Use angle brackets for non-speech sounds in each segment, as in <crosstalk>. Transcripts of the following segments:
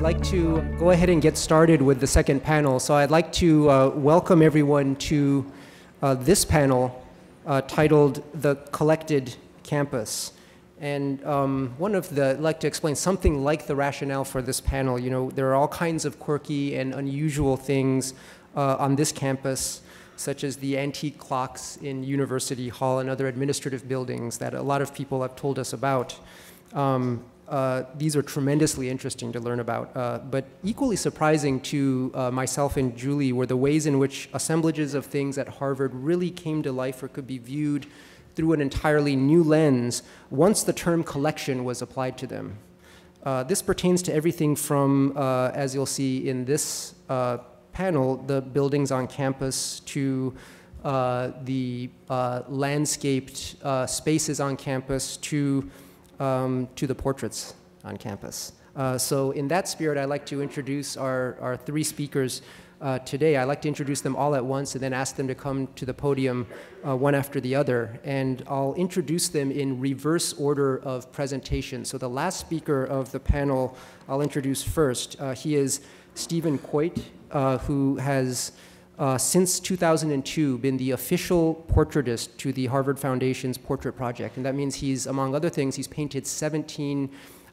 we'd like to go ahead and get started with the second panel. So I'd like to uh, welcome everyone to uh, this panel uh, titled The Collected Campus. And um, one of the, I'd like to explain something like the rationale for this panel. You know, there are all kinds of quirky and unusual things uh, on this campus, such as the antique clocks in University Hall and other administrative buildings that a lot of people have told us about. Um, uh, these are tremendously interesting to learn about. Uh, but equally surprising to uh, myself and Julie were the ways in which assemblages of things at Harvard really came to life or could be viewed through an entirely new lens once the term collection was applied to them. Uh, this pertains to everything from, uh, as you'll see in this panel, the buildings on campus to the landscaped spaces on campus to um, to the portraits on campus. Uh, so in that spirit, I'd like to introduce our, our three speakers uh, today. I'd like to introduce them all at once and then ask them to come to the podium uh, one after the other. And I'll introduce them in reverse order of presentation. So the last speaker of the panel, I'll introduce first. Uh, he is Stephen Coit, uh, who has uh, since 2002 been the official portraitist to the Harvard Foundation's portrait project. And that means he's, among other things, he's painted 17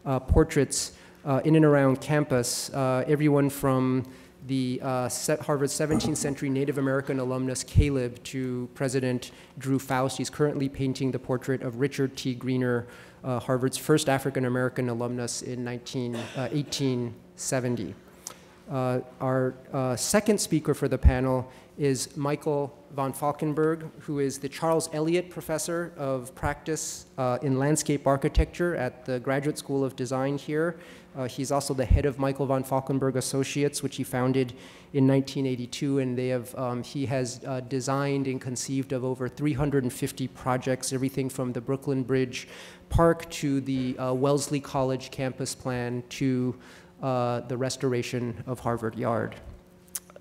uh, portraits uh, in and around campus, uh, everyone from the uh, Harvard 17th century Native American alumnus Caleb to President Drew Faust. He's currently painting the portrait of Richard T. Greener, uh, Harvard's first African American alumnus in 19, 1870. Uh, our uh, second speaker for the panel is Michael Van Valkenburgh, who is the Charles Eliot Professor of Practice uh, in Landscape Architecture at the Graduate School of Design here. Uh, he's also the head of Michael Van Valkenburgh Associates, which he founded in 1982, and they have, um, he has uh, designed and conceived of over 350 projects, everything from the Brooklyn Bridge Park to the uh, Wellesley College campus plan to uh, the restoration of Harvard Yard.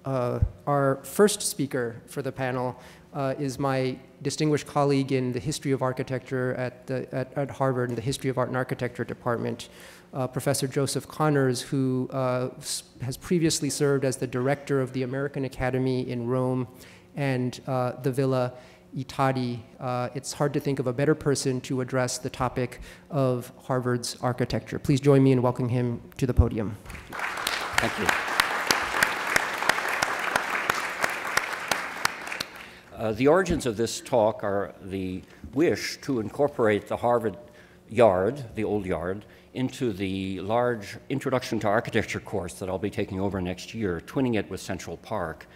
Uh, our first speaker for the panel uh, is my distinguished colleague in the history of architecture at, the, at, at Harvard in the history of art and architecture department, uh, Professor Joseph Connors, who uh, has previously served as the director of the American Academy in Rome and uh, the Villa I Tatti. Uh, it's hard to think of a better person to address the topic of Harvard's architecture. Please join me in welcoming him to the podium. Thank you. Uh, the origins of this talk are the wish to incorporate the Harvard Yard, the old yard, into the large Introduction to Architecture course that I'll be taking over next year, twinning it with Central Park.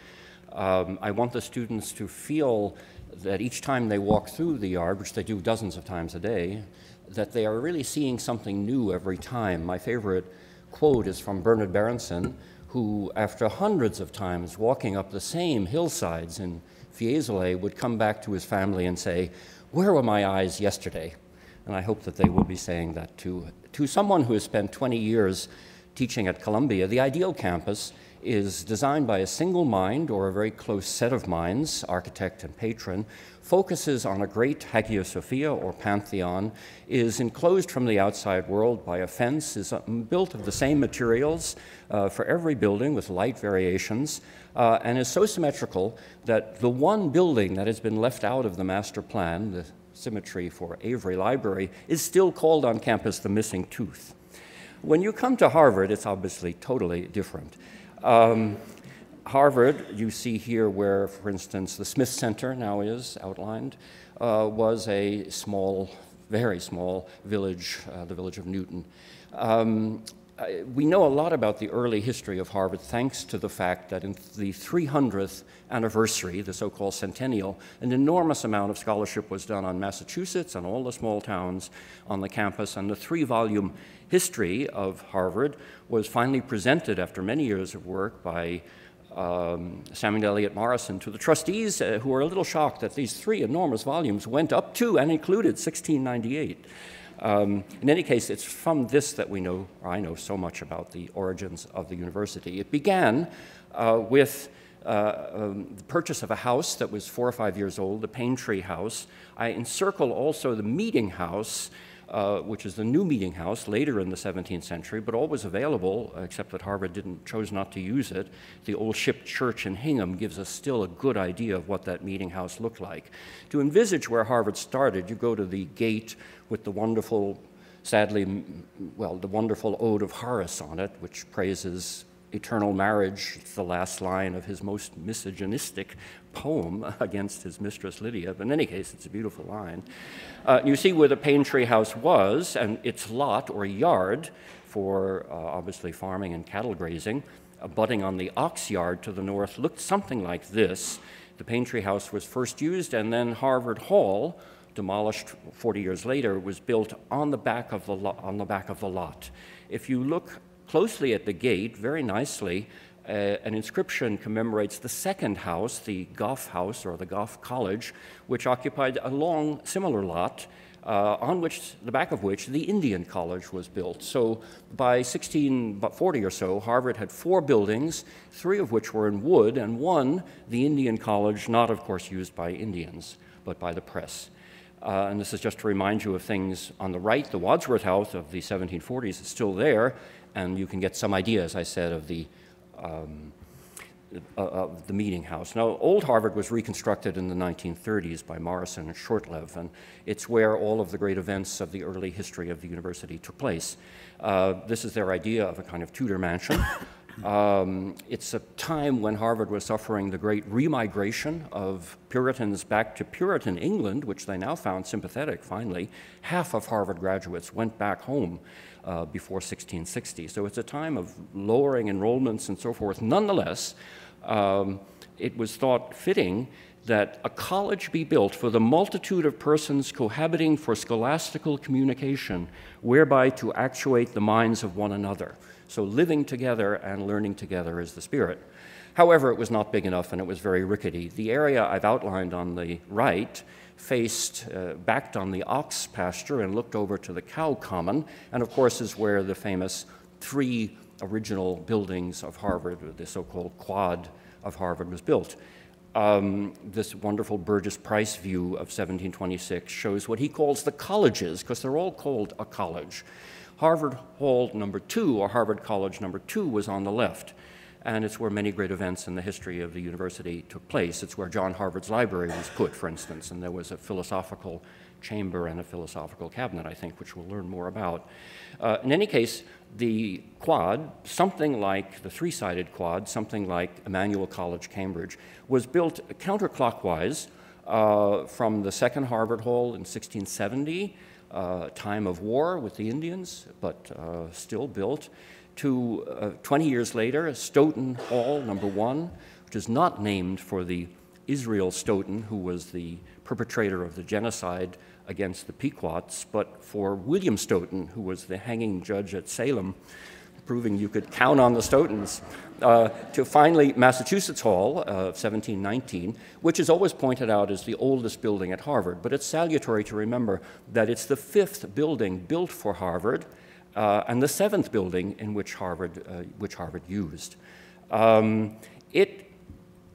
Um, I want the students to feel that each time they walk through the yard, which they do dozens of times a day, that they are really seeing something new every time. My favorite quote is from Bernard Berenson, who, after hundreds of times walking up the same hillsides in Fiesole, would come back to his family and say, Where were my eyes yesterday? And I hope that they will be saying that to, to someone who has spent 20 years teaching at Columbia. The ideal campus is designed by a single mind or a very close set of minds, architect and patron, focuses on a great Hagia Sophia or Pantheon, is enclosed from the outside world by a fence, is um, built of the same materials uh, for every building with light variations, uh, and is so symmetrical that the one building that has been left out of the master plan, the symmetry for Avery Library, is still called on campus the missing tooth. When you come to Harvard, it's obviously totally different. Um, Harvard, you see here where, for instance, the Smith Center now is outlined, uh, was a small, very small village, uh, the village of Newton. Um, we know a lot about the early history of Harvard thanks to the fact that in the 300th anniversary, the so called centennial, an enormous amount of scholarship was done on Massachusetts and all the small towns on the campus, and the three volume history of Harvard was finally presented after many years of work by um, Samuel Eliot Morison to the trustees, uh, who were a little shocked that these three enormous volumes went up to and included 1698. Um, in any case, it's from this that we know, or I know so much about the origins of the university. It began uh, with uh, um, the purchase of a house that was four or five years old, the Peyntree House. I encircle also the meeting house uh, which is the new meeting house later in the 17th century, but always available, except that Harvard didn't, chose not to use it. The old ship church in Hingham gives us still a good idea of what that meeting house looked like. To envisage where Harvard started, you go to the gate with the wonderful, sadly, well, the wonderful Ode of Horace on it, which praises eternal marriage. The last line of his most misogynistic poem <laughs> against his mistress Lydia. But in any case, it's a beautiful line. Uh, you see where the Peyntree House was and its lot or yard for uh, obviously farming and cattle grazing, abutting on the ox yard to the north, looked something like this. The Peyntree House was first used, and then Harvard Hall, demolished 40 years later, was built on the back of the, on the, back of the lot. If you look closely at the gate, very nicely, uh, an inscription commemorates the second house, the Goffe House or the Goffe College, which occupied a long, similar lot. Uh, on which the back of which the Indian College was built. So by 1640 or so, Harvard had four buildings, three of which were in wood, and one, the Indian College, not of course used by Indians, but by the press. Uh, and this is just to remind you of things on the right. The Wadsworth House of the 1740s is still there, and you can get some idea, as I said, of the um, uh, of the meeting house. Now, Old Harvard was reconstructed in the 1930s by Morison and Shurcliff, and it's where all of the great events of the early history of the university took place. Uh, this is their idea of a kind of Tudor mansion. <coughs> Um, it's a time when Harvard was suffering the great remigration of Puritans back to Puritan England, which they now found sympathetic, finally. Half of Harvard graduates went back home uh, before 1660. So it's a time of lowering enrollments and so forth. Nonetheless, um, it was thought fitting that a college be built for the multitude of persons cohabiting for scholastical communication, whereby to actuate the minds of one another. So living together and learning together is the spirit. However, it was not big enough and it was very rickety. The area I've outlined on the right faced, uh, backed on the ox pasture and looked over to the cow common, and of course is where the famous three original buildings of Harvard, the so called quad of Harvard, was built. Um, this wonderful Burgis Price view of 1726 shows what he calls the colleges, because they're all called a college. Harvard Hall number two, or Harvard College number two, was on the left and it's where many great events in the history of the university took place. It's where John Harvard's library was put, for instance, and there was a philosophical chamber and a philosophical cabinet, I think, which we'll learn more about. Uh, in any case, the quad, something like the three sided quad, something like Emmanuel College, Cambridge, was built counterclockwise uh, from the second Harvard Hall in 1670, uh, time of war with the Indians, but uh, still built to uh, 20 years later, Stoughton Hall, number one, which is not named for the Israel Stoughton, who was the perpetrator of the genocide against the Pequots, but for William Stoughton, who was the hanging judge at Salem, proving you could count on the Stoughtons, uh, to finally Massachusetts Hall of uh, 1719, which is always pointed out as the oldest building at Harvard. But it's salutary to remember that it's the fifth building built for Harvard uh, and the seventh building in which Harvard, uh, which Harvard used. Um, it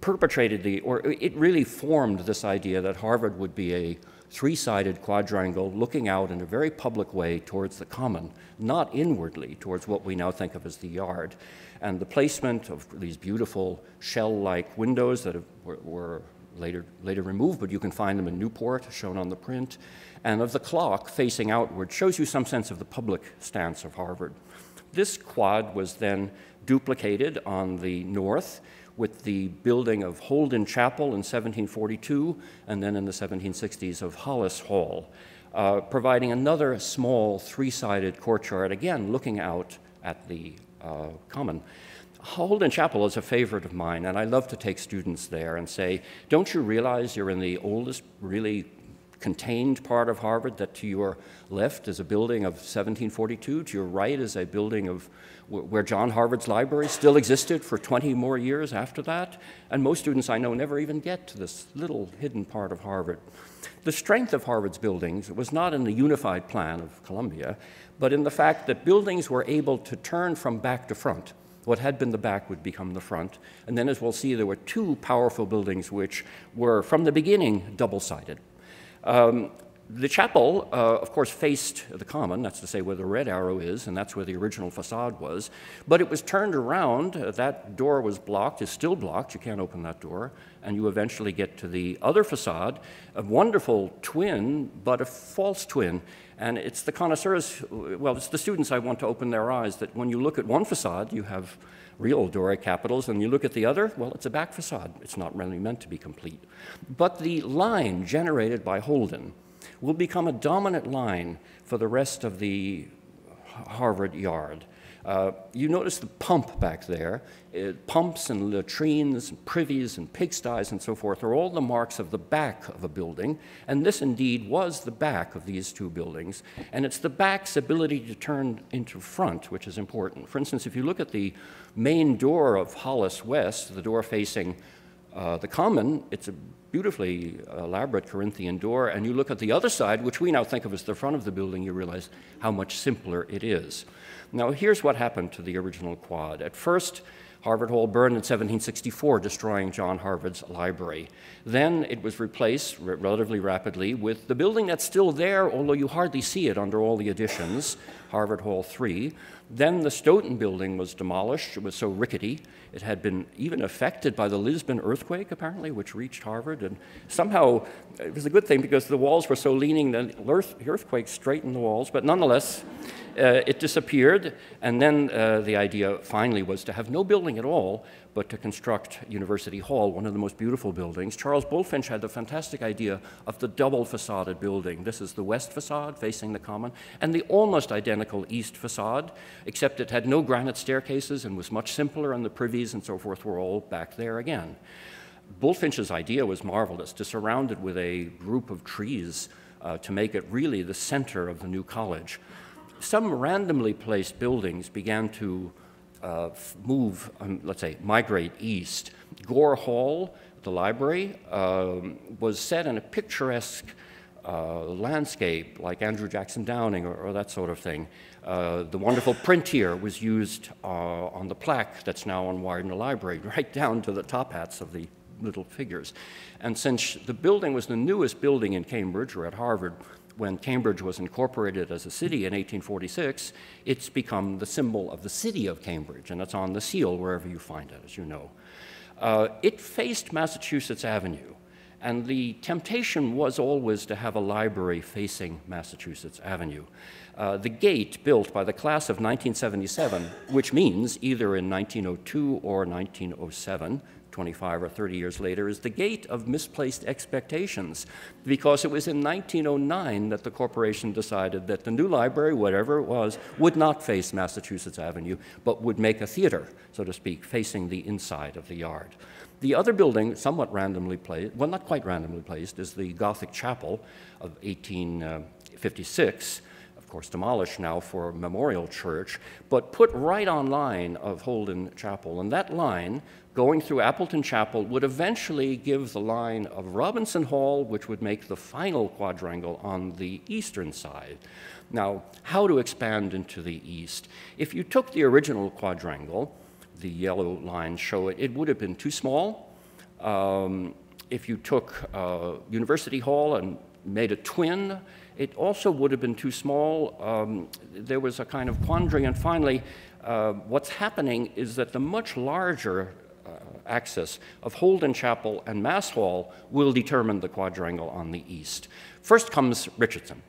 perpetrated the, or it really formed this idea that Harvard would be a three-sided quadrangle looking out in a very public way towards the common, not inwardly towards what we now think of as the yard. And the placement of these beautiful shell-like windows that have, were, were later, later removed, but you can find them in Newport, shown on the print, and of the clock facing outward shows you some sense of the public stance of Harvard. This quad was then duplicated on the north with the building of Holden Chapel in 1742 and then in the 1760s of Hollis Hall, uh, providing another small three sided courtyard, again looking out at the uh, common. Holden Chapel is a favorite of mine, and I love to take students there and say, Don't you realize you're in the oldest, really contained part of Harvard, that to your left is a building of 1742, to your right is a building of where John Harvard's library still existed for 20 more years after that. And most students I know never even get to this little hidden part of Harvard. The strength of Harvard's buildings was not in the unified plan of Columbia, but in the fact that buildings were able to turn from back to front. What had been the back would become the front. And then, as we'll see, there were two powerful buildings which were, from the beginning, double sided. Um, the chapel, uh, of course, faced the common, that's to say where the red arrow is, and that's where the original facade was. But it was turned around, uh, that door was blocked, is still blocked, you can't open that door, and you eventually get to the other facade, a wonderful twin, but a false twin. And it's the connoisseurs, well, it's the students I want to open their eyes that when you look at one facade, you have real Doric capitals, and you look at the other, well, it's a back facade. It's not really meant to be complete. But the line generated by Holden, will become a dominant line for the rest of the Harvard yard. Uh, you notice the pump back there. It, pumps and latrines and privies and pigsties and so forth are all the marks of the back of a building. And this indeed was the back of these two buildings. And it's the back's ability to turn into front which is important. For instance, if you look at the main door of Hollis West, the door facing uh, the common, it's a beautifully elaborate Corinthian door, and you look at the other side, which we now think of as the front of the building, you realize how much simpler it is. Now, here's what happened to the original quad. At first, Harvard Hall burned in 1764, destroying John Harvard's library. Then it was replaced relatively rapidly with the building that's still there, although you hardly see it under all the additions, Harvard Hall 3. Then the Stoughton building was demolished. It was so rickety. It had been even affected by the Lisbon earthquake, apparently, which reached Harvard. And somehow it was a good thing because the walls were so leaning that the earthquake straightened the walls. But nonetheless, uh, it disappeared. And then uh, the idea finally was to have no building at all, but to construct University Hall, one of the most beautiful buildings. Charles Bulfinch had the fantastic idea of the double facaded building. This is the west facade facing the common, and the almost identical east facade, except it had no granite staircases and was much simpler, and the privies and so forth were all back there again. Bulfinch's idea was marvelous to surround it with a group of trees uh, to make it really the center of the new college. Some randomly placed buildings began to uh, move, um, let's say, migrate east. Gore Hall, the library, um, was set in a picturesque uh, landscape like Andrew Jackson Downing or, or that sort of thing. Uh, the wonderful print here was used uh, on the plaque that's now on Widener Library, <laughs> right down to the top hats of the little figures. And since the building was the newest building in Cambridge or at Harvard, when Cambridge was incorporated as a city in 1846, it's become the symbol of the city of Cambridge, and it's on the seal wherever you find it, as you know. Uh, it faced Massachusetts Avenue, and the temptation was always to have a library facing Massachusetts Avenue. Uh, the gate built by the class of 1977, which means either in 1902 or 1907, 25 or 30 years later, is the gate of misplaced expectations, because it was in 1909 that the corporation decided that the new library, whatever it was, would not face Massachusetts Avenue, but would make a theater, so to speak, facing the inside of the yard. The other building, somewhat randomly placed, well, not quite randomly placed, is the Gothic Chapel of 1856 uh, of course demolished now for a memorial church, but put right on line of Holden Chapel. And that line going through Appleton Chapel would eventually give the line of Robinson Hall, which would make the final quadrangle on the eastern side. Now, how to expand into the east? If you took the original quadrangle, the yellow lines show it, it would have been too small. Um, if you took uh, University Hall and made a twin, it also would have been too small. Um, there was a kind of quandary, and finally, uh, what's happening is that the much larger axis of Holden Chapel and Mass Hall will determine the quadrangle on the east. First comes Richardson.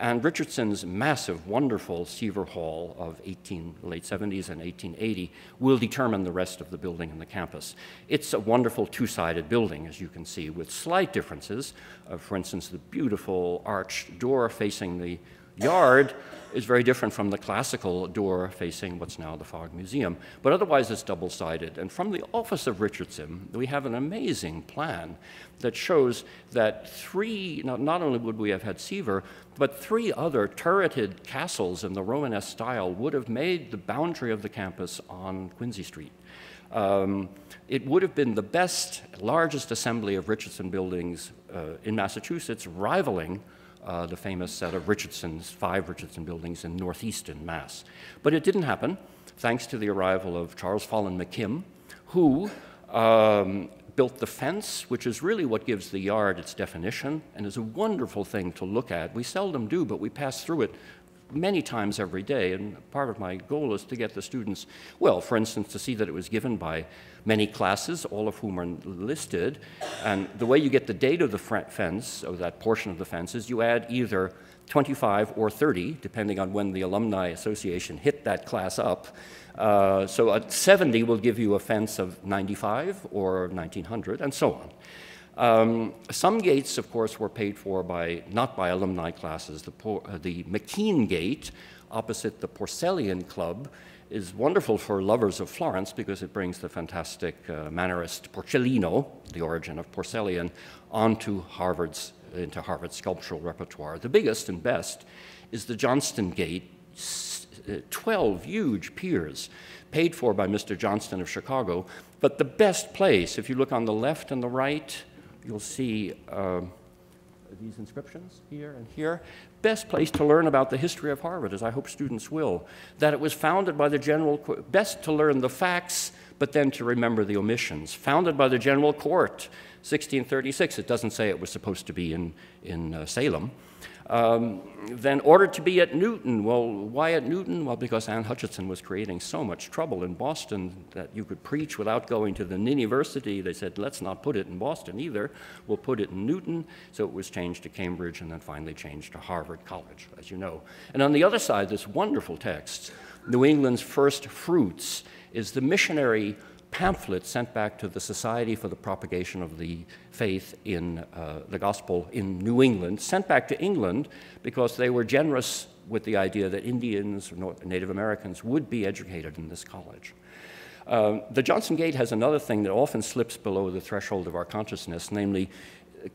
And Richardson's massive, wonderful Seaver Hall of 18, late 70s and 1880 will determine the rest of the building in the campus. It's a wonderful two-sided building, as you can see, with slight differences. Uh, for instance, the beautiful arched door facing the yard is very different from the classical door facing what's now the Fogg Museum, but otherwise it's double-sided. And from the office of Richardson, we have an amazing plan that shows that three, not, not only would we have had Seaver, but three other turreted castles in the Romanesque style would have made the boundary of the campus on Quincy Street. Um, it would have been the best, largest assembly of Richardson buildings uh, in Massachusetts, rivaling uh, the famous set of Richardson's, five Richardson buildings in northeastern Mass. But it didn't happen, thanks to the arrival of Charles Follen McKim, who um, built the fence, which is really what gives the yard its definition and is a wonderful thing to look at. We seldom do, but we pass through it many times every day. And part of my goal is to get the students, well, for instance, to see that it was given by many classes, all of whom are listed. And the way you get the date of the fence, or that portion of the fence, is you add either 25 or 30, depending on when the Alumni Association hit that class up. Uh, so a 70 will give you a fence of 95 or 1900, and so on. Um, some gates, of course, were paid for by not by alumni classes. The, uh, the McKean Gate, opposite the Porcellian Club, is wonderful for lovers of Florence because it brings the fantastic uh, Mannerist Porcellino, the origin of porcelain, onto Harvard's into Harvard's sculptural repertoire. The biggest and best is the Johnston Gate, uh, 12 huge piers paid for by Mr. Johnston of Chicago. But the best place, if you look on the left and the right, you'll see uh, these inscriptions here and here. Best place to learn about the history of Harvard, as I hope students will. That it was founded by the general, Court best to learn the facts, but then to remember the omissions. Founded by the general court, 1636. It doesn't say it was supposed to be in, in uh, Salem. Um, then ordered to be at Newton. Well, why at Newton? Well, because Anne Hutchinson was creating so much trouble in Boston that you could preach without going to the university. They said, let's not put it in Boston either. We'll put it in Newton. So it was changed to Cambridge and then finally changed to Harvard College, as you know. And on the other side, this wonderful text, New England's First Fruits, is the missionary pamphlet sent back to the Society for the Propagation of the Faith in uh, the Gospel in New England, sent back to England because they were generous with the idea that Indians or Native Americans would be educated in this college. Uh, the Johnston Gate has another thing that often slips below the threshold of our consciousness, namely,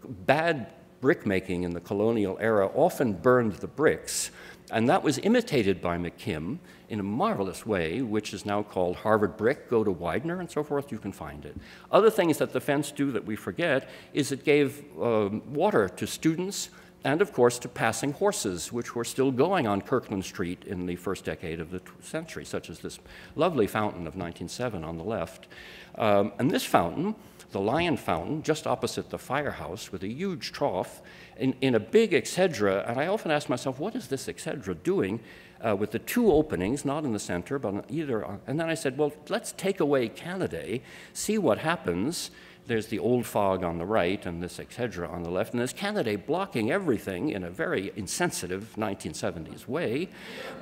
bad brickmaking in the colonial era often burned the bricks, and that was imitated by McKim in a marvelous way, which is now called Harvard Brick. Go to Widener and so forth, you can find it. Other things that the fence do that we forget is it gave um, water to students and, of course, to passing horses, which were still going on Kirkland Street in the first decade of the century, such as this lovely fountain of 1907 on the left. Um, and this fountain, the Lion Fountain, just opposite the firehouse with a huge trough, in, in a big exedra, and I often ask myself, what is this exedra doing? uh, with the two openings, not in the center, but either. Uh, and then I said, well, let's take away Canaday, see what happens. There's the old Fogg on the right and this exedra on the left, and there's Canaday blocking everything in a very insensitive 1970s way.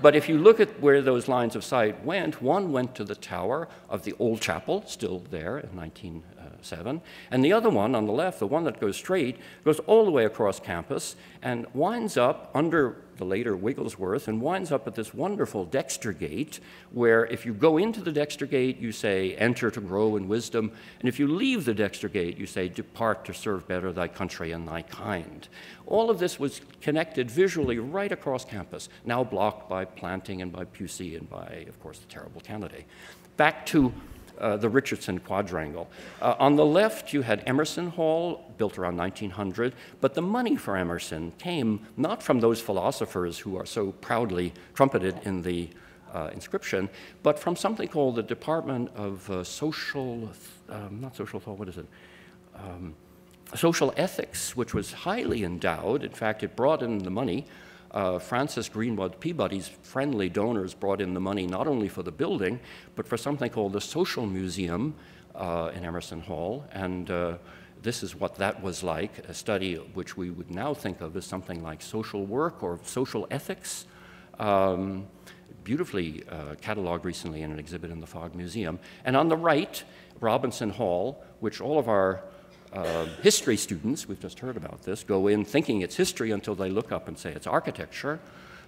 But if you look at where those lines of sight went, one went to the tower of the old chapel, still there in 19, 7. And the other one on the left, the one that goes straight, goes all the way across campus and winds up under the later Wigglesworth and winds up at this wonderful Dexter Gate, where if you go into the Dexter Gate, you say, Enter to grow in wisdom. And if you leave the Dexter Gate, you say, Depart to serve better thy country and thy kind. All of this was connected visually right across campus, now blocked by planting and by Pusey and by, of course, the terrible Canaday. Back to uh, the Richardson Quadrangle. Uh, on the left, you had Emerson Hall, built around 1900, but the money for Emerson came not from those philosophers who are so proudly trumpeted in the uh, inscription, but from something called the Department of uh, Social, um, not social thought, what is it? Um, social ethics, which was highly endowed. In fact, it brought in the money uh, Francis Greenwood Peabody's friendly donors brought in the money not only for the building, but for something called the Social Museum uh, in Emerson Hall. And uh, this is what that was like, a study which we would now think of as something like social work or social ethics. Um, beautifully uh, cataloged recently in an exhibit in the Fogg Museum. And on the right, Robinson Hall, which all of our uh, history students, we've just heard about this, go in thinking it's history until they look up and say it's architecture,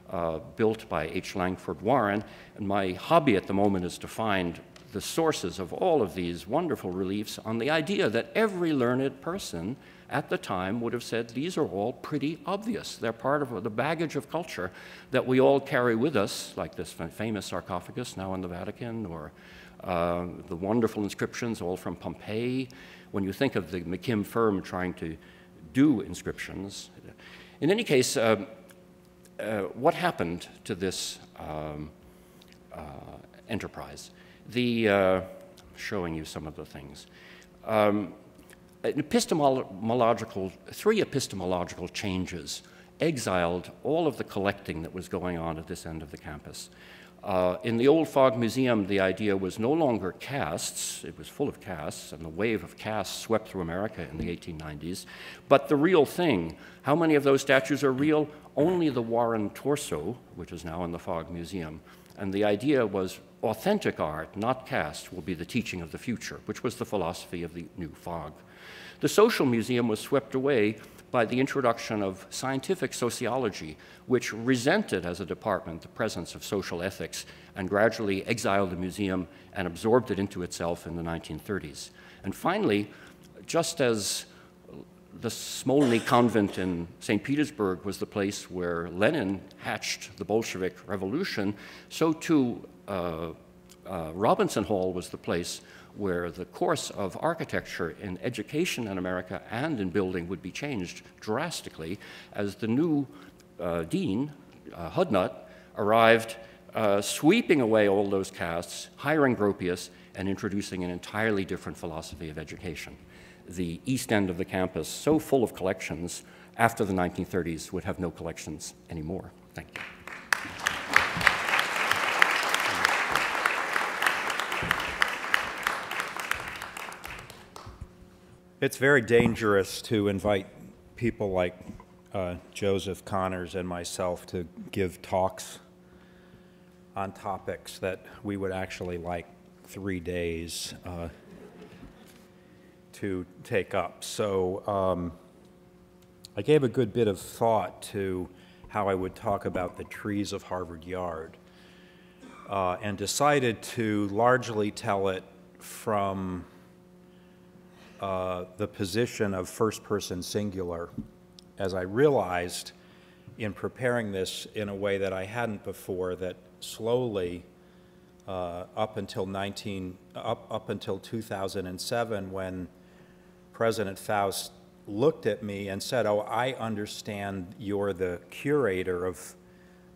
uh, built by H. Langford Warren. And my hobby at the moment is to find the sources of all of these wonderful reliefs on the idea that every learned person at the time would have said these are all pretty obvious. They're part of the baggage of culture that we all carry with us, like this famous sarcophagus now in the Vatican, or uh, the wonderful inscriptions all from Pompeii when you think of the McKim firm trying to do inscriptions. In any case, uh, uh, what happened to this um, uh, enterprise? The, uh, showing you some of the things. Um, epistemological, three epistemological changes exiled all of the collecting that was going on at this end of the campus. Uh, in the old Fogg Museum, the idea was no longer casts, it was full of casts, and the wave of casts swept through America in the 1890s, but the real thing. How many of those statues are real? Only the Warren torso, which is now in the Fogg Museum. And the idea was authentic art, not cast, will be the teaching of the future, which was the philosophy of the new Fogg. The Social Museum was swept away by the introduction of scientific sociology, which resented as a department the presence of social ethics and gradually exiled the museum and absorbed it into itself in the 1930s. And finally, just as the Smolny convent in St. Petersburg was the place where Lenin hatched the Bolshevik Revolution, so too uh, uh, Robinson Hall was the place where the course of architecture in education in America and in building would be changed drastically as the new uh, dean, uh, Hudnut, arrived, uh, sweeping away all those casts, hiring Gropius, and introducing an entirely different philosophy of education. The east end of the campus, so full of collections, after the 1930s would have no collections anymore. Thank you. It's very dangerous to invite people like uh, Joseph Connors and myself to give talks on topics that we would actually like three days uh, to take up. So um, I gave a good bit of thought to how I would talk about the trees of Harvard Yard uh, and decided to largely tell it from uh, the position of first person singular as I realized in preparing this in a way that I hadn't before that slowly uh, up until 19 up, up until 2007 when President Faust looked at me and said, "Oh, I understand you're the curator of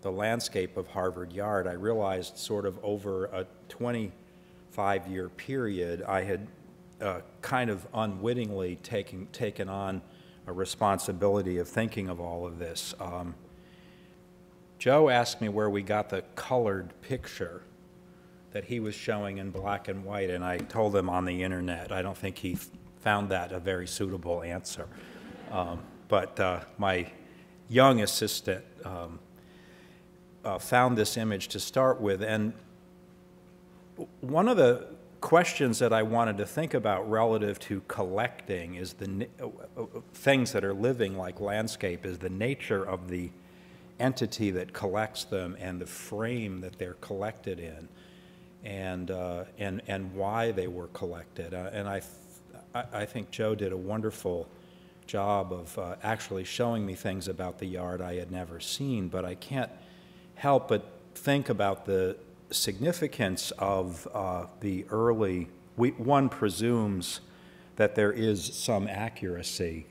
the landscape of Harvard Yard." I realized sort of over a 25 year period I had uh, kind of unwittingly taking, taken on a responsibility of thinking of all of this. Um, Joe asked me where we got the colored picture that he was showing in black and white, and I told him on the internet. I don't think he found that a very suitable answer. Um, but uh, my young assistant um, uh, found this image to start with, and one of the questions that I wanted to think about relative to collecting is the uh, uh, things that are living like landscape is the nature of the entity that collects them and the frame that they're collected in and uh, and and why they were collected. Uh, and I, I think Joe did a wonderful job of uh, actually showing me things about the yard I had never seen but I can't help but think about the significance of uh, the early, we, one presumes that there is some accuracy,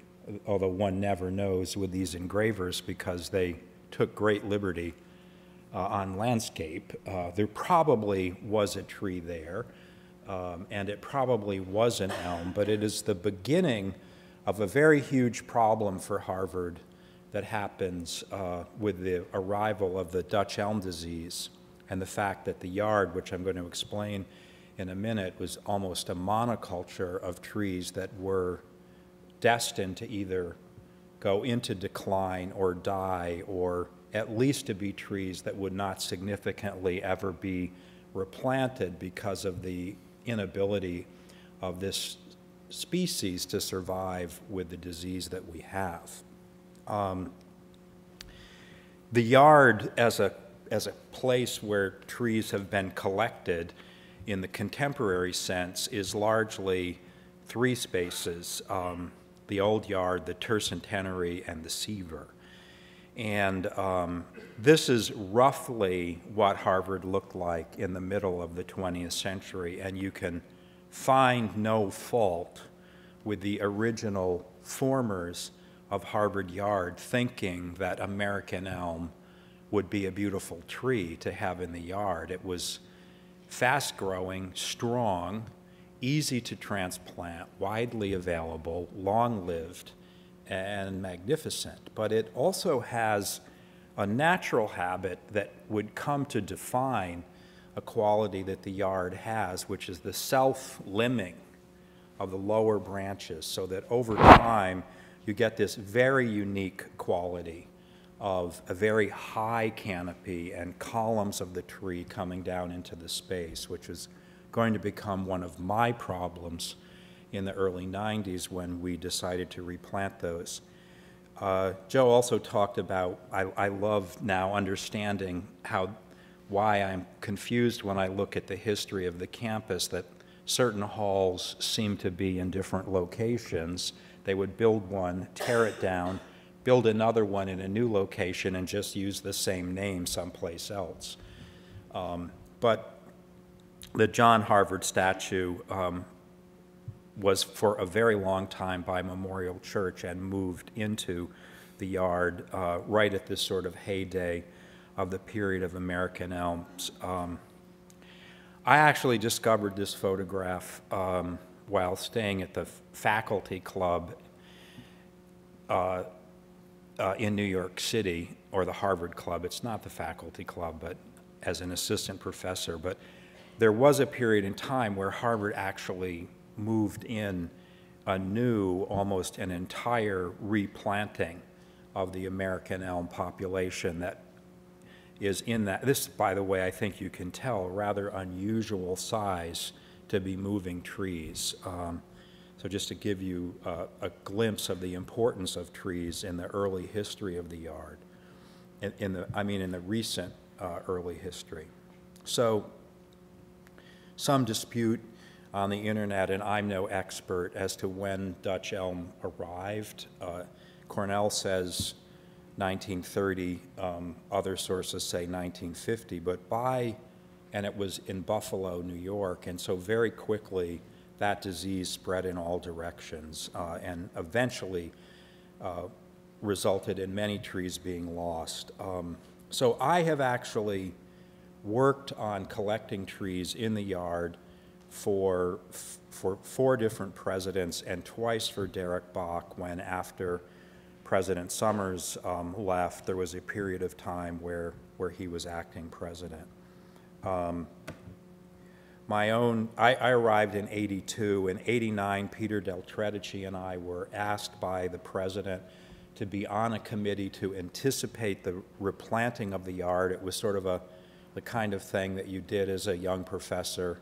although one never knows with these engravers because they took great liberty uh, on landscape. Uh, there probably was a tree there, um, and it probably was an elm, but it is the beginning of a very huge problem for Harvard that happens uh, with the arrival of the Dutch elm disease and the fact that the yard, which I'm going to explain in a minute, was almost a monoculture of trees that were destined to either go into decline or die or at least to be trees that would not significantly ever be replanted because of the inability of this species to survive with the disease that we have. Um, the yard as a as a place where trees have been collected in the contemporary sense is largely three spaces um, the old yard, the tercentenary, and the Seaver. And um, this is roughly what Harvard looked like in the middle of the 20th century, and you can find no fault with the original formers of Harvard Yard thinking that American elm would be a beautiful tree to have in the yard. It was fast growing, strong, easy to transplant, widely available, long lived, and magnificent. But it also has a natural habit that would come to define a quality that the yard has, which is the self limbing of the lower branches, so that over time you get this very unique quality of a very high canopy and columns of the tree coming down into the space, which was going to become one of my problems in the early 90s when we decided to replant those. Uh, Joe also talked about, I, I love now understanding how, why I'm confused when I look at the history of the campus, that certain halls seem to be in different locations. They would build one, tear it down, build another one in a new location, and just use the same name someplace else. Um, but the John Harvard statue um, was for a very long time by Memorial Church and moved into the yard uh, right at this sort of heyday of the period of American elms. Um, I actually discovered this photograph um, while staying at the faculty club uh, uh, in New York City, or the Harvard Club. It's not the faculty club, but as an assistant professor. But there was a period in time where Harvard actually moved in a new, almost an entire replanting of the American elm population that is in that. This, by the way, I think you can tell, rather unusual size to be moving trees. Um, so just to give you uh, a glimpse of the importance of trees in the early history of the yard, in, in the, I mean in the recent uh, early history. So some dispute on the internet, and I'm no expert as to when Dutch elm arrived. Uh, Cornell says 1930, um, other sources say 1950, but by, and it was in Buffalo, New York, and so very quickly that disease spread in all directions uh, and eventually uh, resulted in many trees being lost. Um, so I have actually worked on collecting trees in the yard for, for four different presidents and twice for Derek Bok when after President Summers um, left, there was a period of time where, where he was acting president. Um, my own, I, I, arrived in 82. In 89, Peter Del Tredici and I were asked by the president to be on a committee to anticipate the replanting of the yard. It was sort of a, the kind of thing that you did as a young professor.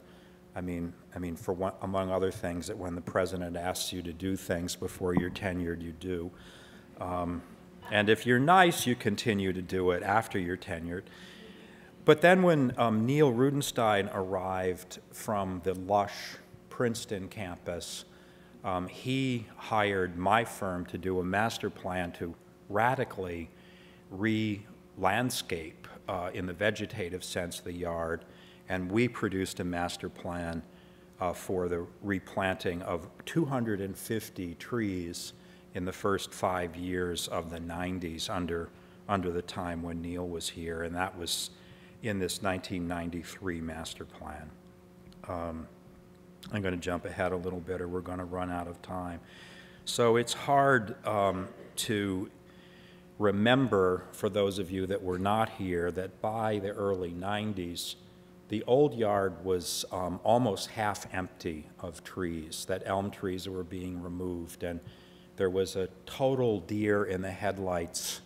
I mean, I mean, for one, among other things, that when the president asks you to do things before you're tenured, you do. Um, and if you're nice, you continue to do it after you're tenured. But then when um, Neil Rudenstine arrived from the lush Princeton campus, um, he hired my firm to do a master plan to radically re-landscape uh, in the vegetative sense the yard, and we produced a master plan uh, for the replanting of 250 trees in the first five years of the 90s under, under the time when Neil was here, and that was in this 1993 master plan. Um, I'm going to jump ahead a little bit or we're going to run out of time. So it's hard um, to remember, for those of you that were not here, that by the early 90s, the old yard was um, almost half empty of trees, that elm trees were being removed, and there was a total deer in the headlights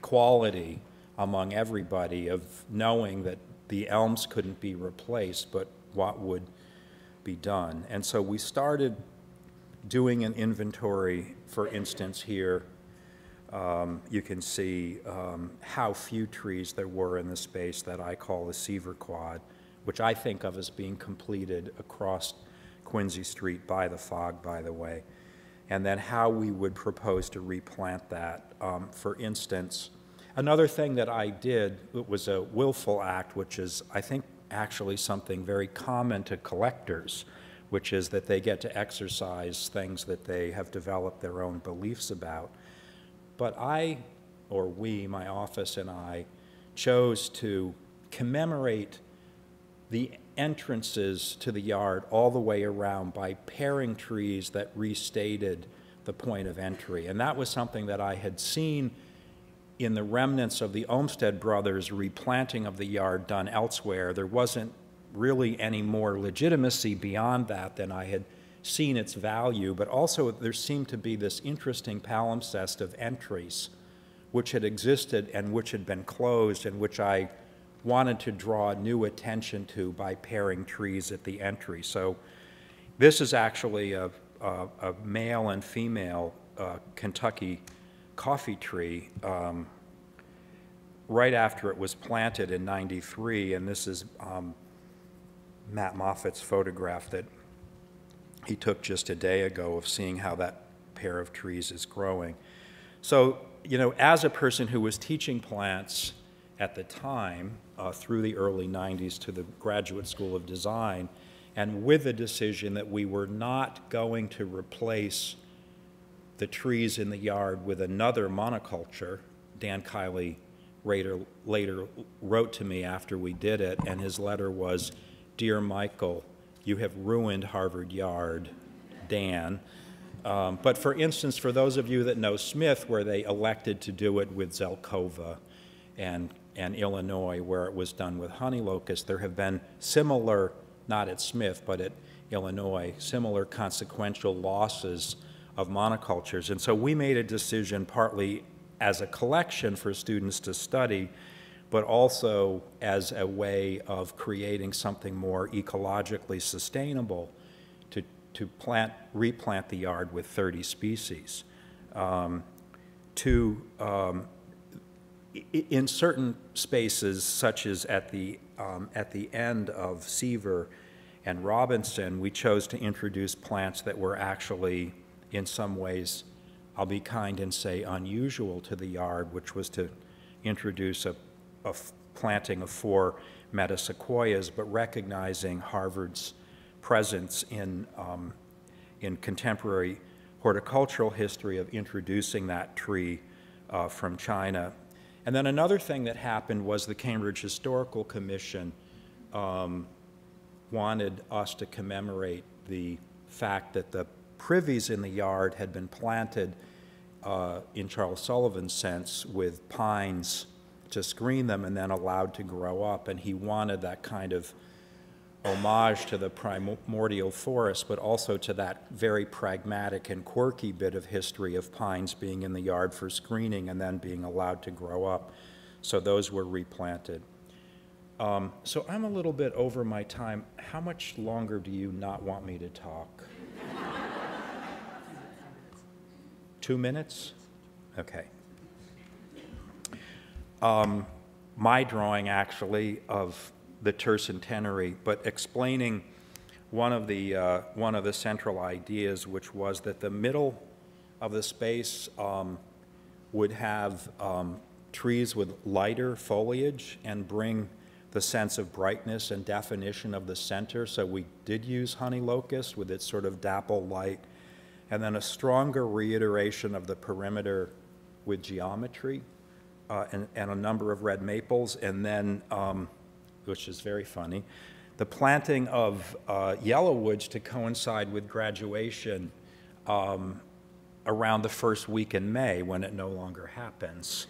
quality among everybody of knowing that the elms couldn't be replaced, but what would be done. And so we started doing an inventory, for instance, here. Um, you can see um, how few trees there were in the space that I call the Seaver Quad, which I think of as being completed across Quincy Street by the Fogg, by the way, and then how we would propose to replant that. Um, for instance, Another thing that I did was a willful act, which is, I think, actually something very common to collectors, which is that they get to exercise things that they have developed their own beliefs about. But I, or we, my office and I, chose to commemorate the entrances to the yard all the way around by pairing trees that restated the point of entry. And that was something that I had seen in the remnants of the Olmsted brothers replanting of the yard done elsewhere. There wasn't really any more legitimacy beyond that than I had seen its value, but also there seemed to be this interesting palimpsest of entries which had existed and which had been closed and which I wanted to draw new attention to by pairing trees at the entry. So this is actually a, a, a male and female uh, Kentucky coffee tree um, right after it was planted in 93, and this is um, Matt Moffat's photograph that he took just a day ago of seeing how that pair of trees is growing. So, you know, as a person who was teaching plants at the time, uh, through the early 90s to the Graduate School of Design, and with the decision that we were not going to replace the trees in the yard with another monoculture, Dan Kiley later, later wrote to me after we did it, and his letter was, Dear Michael, you have ruined Harvard Yard, Dan. Um, but for instance, for those of you that know Smith, where they elected to do it with Zelkova and, and Illinois, where it was done with honey locust, there have been similar, not at Smith, but at Illinois, similar consequential losses of monocultures. And so we made a decision partly as a collection for students to study but also as a way of creating something more ecologically sustainable to, to plant, replant the yard with 30 species. Um, to, um, in certain spaces, such as at the, um, at the end of Sever and Robinson, we chose to introduce plants that were actually, in some ways, I'll be kind and say unusual to the yard, which was to introduce a planting of four metasequoias, but recognizing Harvard's presence in, um, in contemporary horticultural history of introducing that tree uh, from China. And then another thing that happened was the Cambridge Historical Commission um, wanted us to commemorate the fact that the privies in the yard had been planted uh, in Charles Sullivan's sense with pines to screen them and then allowed to grow up. And he wanted that kind of homage to the primordial forest, but also to that very pragmatic and quirky bit of history of pines being in the yard for screening and then being allowed to grow up. So those were replanted. Um, so I'm a little bit over my time. How much longer do you not want me to talk? Two minutes? Okay um, my drawing actually of the tercentenary, but explaining one of the uh, one of the central ideas, which was that the middle of the space um, would have um, trees with lighter foliage and bring the sense of brightness and definition of the center. So we did use honey locust with its sort of dapple light, and then a stronger reiteration of the perimeter with geometry uh, and, and, a number of red maples, and then, um, which is very funny, the planting of uh, yellowwoods to coincide with graduation um, around the first week in May when it no longer happens.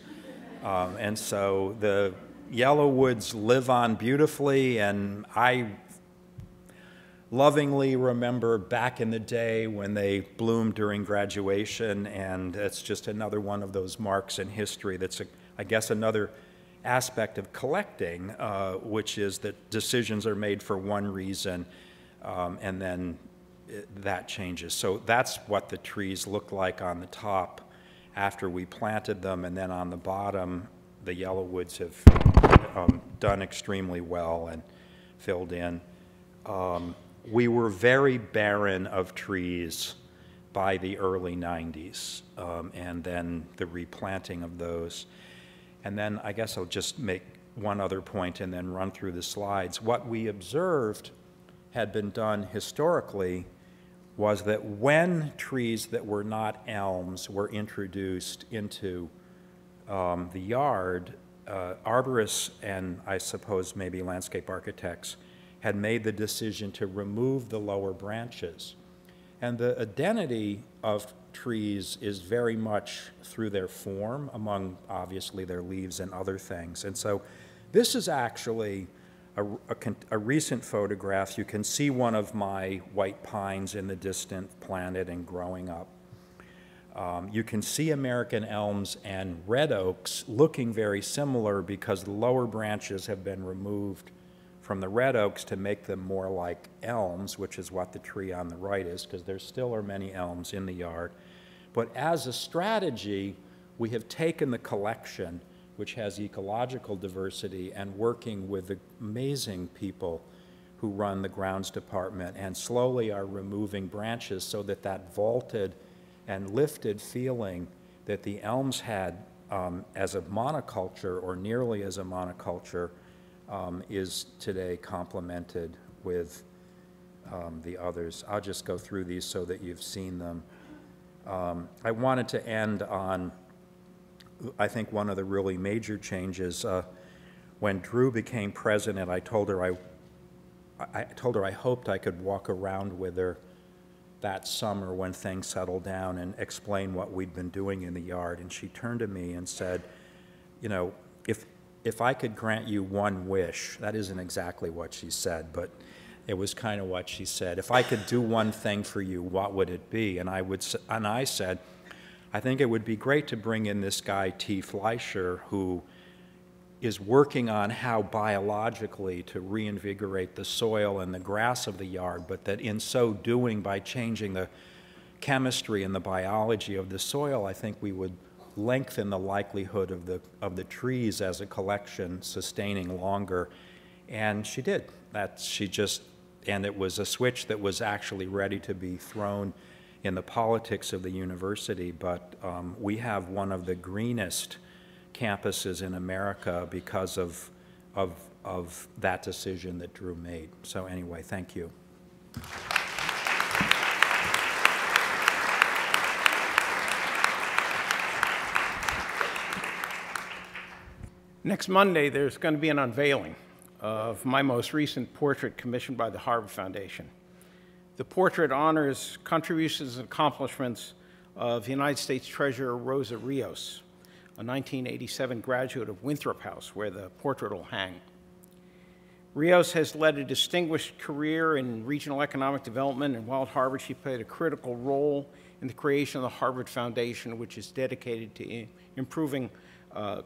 Um, and so the yellowwoods live on beautifully, and I lovingly remember back in the day when they bloomed during graduation, and it's just another one of those marks in history that's a I guess, another aspect of collecting, uh, which is that decisions are made for one reason um, and then it, that changes. So that's what the trees look like on the top after we planted them, and then on the bottom, the yellow woods have um, done extremely well and filled in. Um, we were very barren of trees by the early 90s, um, and then the replanting of those. And then I guess I'll just make one other point and then run through the slides. What we observed had been done historically was that when trees that were not elms were introduced into um, the yard, uh, arborists and I suppose maybe landscape architects had made the decision to remove the lower branches. And the identity of trees is very much through their form, among obviously their leaves and other things. And so this is actually a, a, a, recent photograph. You can see one of my white pines in the distant planted and growing up. Um, you can see American elms and red oaks looking very similar because the lower branches have been removed from the red oaks to make them more like elms, which is what the tree on the right is, because there still are many elms in the yard. But as a strategy, we have taken the collection, which has ecological diversity, and working with the amazing people who run the grounds department, and slowly are removing branches so that that vaulted and lifted feeling that the elms had um, as a monoculture or nearly as a monoculture um, is today complemented with um, the others. I'll just go through these so that you've seen them. Um, I wanted to end on, I think, one of the really major changes. Uh, when Drew became president, I told her I, I told her I hoped I could walk around with her that summer when things settled down and explain what we'd been doing in the yard. And she turned to me and said, you know, if I could grant you one wish, that isn't exactly what she said, but it was kind of what she said. If I could do one thing for you, what would it be? And I would, and I said, I think it would be great to bring in this guy T. Fleischer, who is working on how biologically to reinvigorate the soil and the grass of the yard, but that in so doing, by changing the chemistry and the biology of the soil, I think we would lengthen the likelihood of the, of the trees as a collection sustaining longer. And she did. That she just, and it was a switch that was actually ready to be thrown in the politics of the university. But um, we have one of the greenest campuses in America because of, of, of that decision that Drew made. So anyway, thank you. Next Monday, there's going to be an unveiling of my most recent portrait commissioned by the Harvard Foundation. The portrait honors contributions and accomplishments of United States Treasurer Rosa Rios, a 1987 graduate of Winthrop House, where the portrait will hang. Rios has led a distinguished career in regional economic development, and while at Harvard, she played a critical role in the creation of the Harvard Foundation, which is dedicated to improving uh,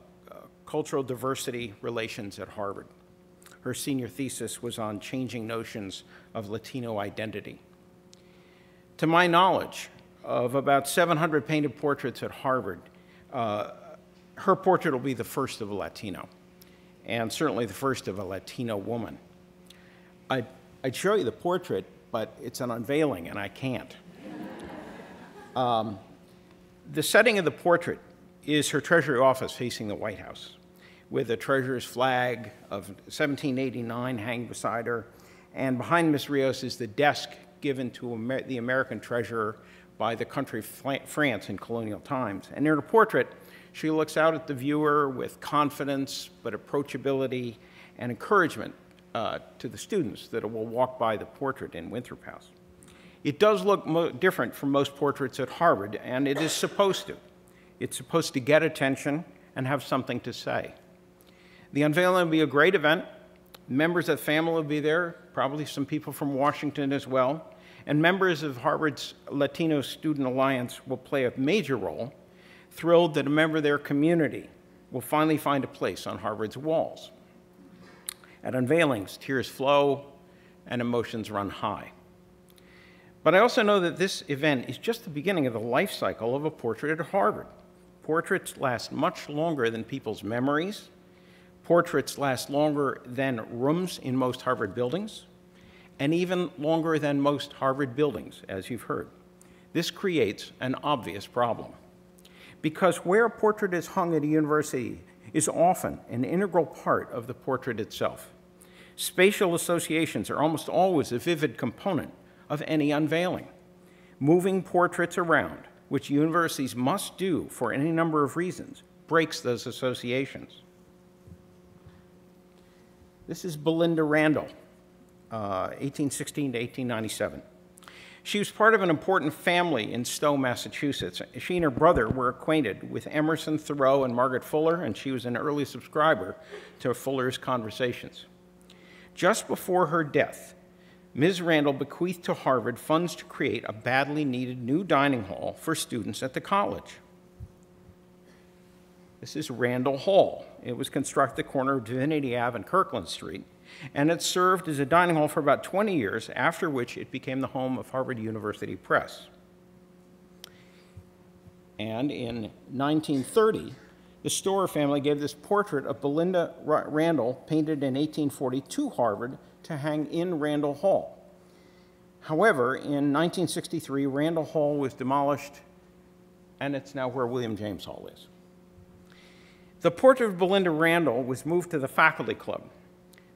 cultural diversity relations at Harvard. Her senior thesis was on changing notions of Latino identity. To my knowledge, of about 700 painted portraits at Harvard, uh, her portrait will be the first of a Latino, and certainly the first of a Latino woman. I'd, I'd show you the portrait, but it's an unveiling, and I can't. Um, the setting of the portrait is her Treasury office facing the White House with the treasurer's flag of 1789 hanging beside her. And behind Miss Rios is the desk given to Amer the American treasurer by the country France in colonial times. And in her portrait, she looks out at the viewer with confidence, but approachability and encouragement uh, to the students that will walk by the portrait in Winthrop House. It does look different from most portraits at Harvard, and it is supposed to. It's supposed to get attention and have something to say. The unveiling will be a great event. Members of the family will be there, probably some people from Washington as well. And members of Harvard's Latino Student Alliance will play a major role, thrilled that a member of their community will finally find a place on Harvard's walls. At unveilings, tears flow and emotions run high. But I also know that this event is just the beginning of the life cycle of a portrait at Harvard. Portraits last much longer than people's memories, Portraits last longer than rooms in most Harvard buildings, and even longer than most Harvard buildings, as you've heard. This creates an obvious problem. Because where a portrait is hung at a university is often an integral part of the portrait itself. Spatial associations are almost always a vivid component of any unveiling. Moving portraits around, which universities must do for any number of reasons, breaks those associations. This is Belinda Randall, uh, 1816 to 1897. She was part of an important family in Stow, Massachusetts. She and her brother were acquainted with Emerson, Thoreau, and Margaret Fuller, and she was an early subscriber to Fuller's Conversations. Just before her death, Ms. Randall bequeathed to Harvard funds to create a badly needed new dining hall for students at the college. This is Randall Hall. It was constructed at the corner of Divinity Ave and Kirkland Street, and it served as a dining hall for about 20 years, after which it became the home of Harvard University Press. And in 1930, the Storer family gave this portrait of Belinda Randall, painted in 1842 to Harvard to hang in Randall Hall. However, in 1963, Randall Hall was demolished, and it's now where William James Hall is. The portrait of Belinda Randall was moved to the faculty club,